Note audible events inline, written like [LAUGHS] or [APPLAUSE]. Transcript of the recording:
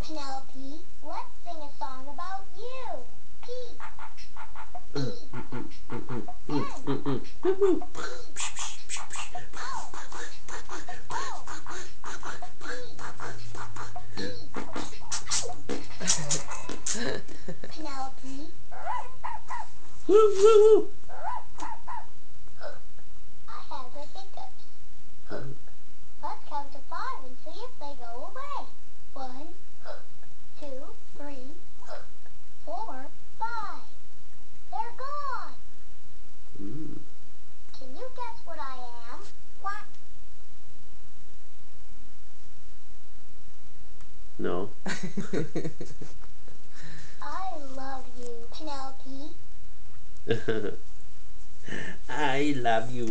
Penelope, let's sing a song about you. Pete. P. E. N. Penelope, Woo, woo, woo. I have the hiccups. Let's count to five and see if they go away. One, two, three, four, five. They're gone. Mm. Can you guess what I am? What? No. [LAUGHS] [LAUGHS] I love you, Penelope. [LAUGHS] I love you.